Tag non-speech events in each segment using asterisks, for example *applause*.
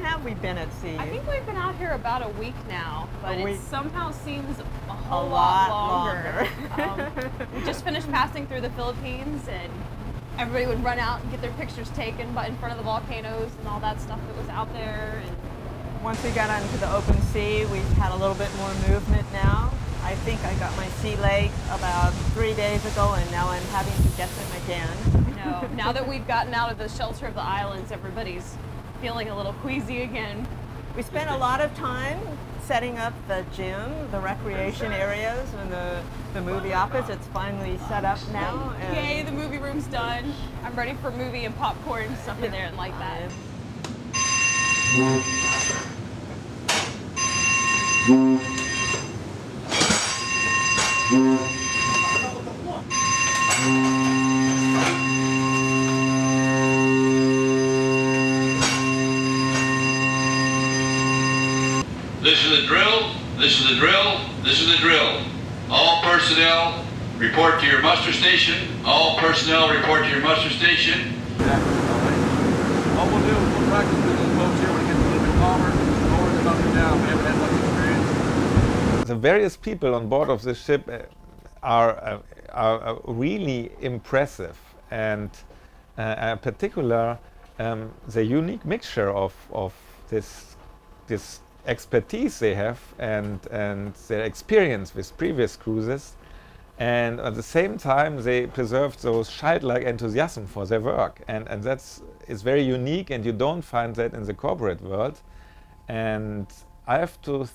Long have we been at sea? I think we've been out here about a week now, but A it somehow seems a a whole lot longer. longer. um, we *laughs* just finished passing through the Philippines, and everybody would run out and get their pictures taken, but in front of the volcanoes and all that stuff that was out there. And Once we got onto the open sea, we've had a little bit more movement now. I think I got my sea legs about three days ago, and now I'm having to get them again. know, now that we've gotten out of the shelter of the islands, everybody's feeling a little queasy again. We spent a lot of time setting up the gym, the recreation areas, and the, the movie office. It's finally set up now. and- Yay, the movie room's done. I'm ready for movie and popcorn and stuff in there and like that. This is the drill, this is the drill, this is the drill. All personnel report to your muster station. All personnel report to your muster station. Exactly. All we'll do is we'll practice with these boats here when it gets a little bit calmer, lower than up and down. We haven't had much experience. the various people on board of the ship uh, are, uh, are uh, really impressive and uh, in particular um, the unique mixture of, of this, this expertise they have and, and their experience with previous cruises. And at the same time they preserved those childlike enthusiasm for their work. And, and that's is very unique and you don't find that in the corporate world. And I have to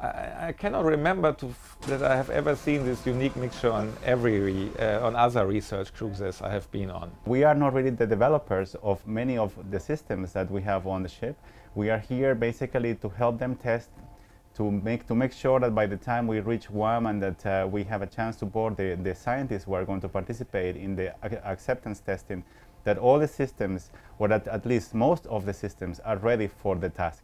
I, I cannot remember to that I have ever seen this unique mixture on every uh, on other research cruises I have been on. We are not really the developers of many of the systems that we have on the ship. We are here basically to help them test, to make to make sure that by the time we reach Guam and that uh, we have a chance to board the, the scientists who are going to participate in the ac- acceptance testing, that all the systems, or that at least most of the systems, are ready for the task.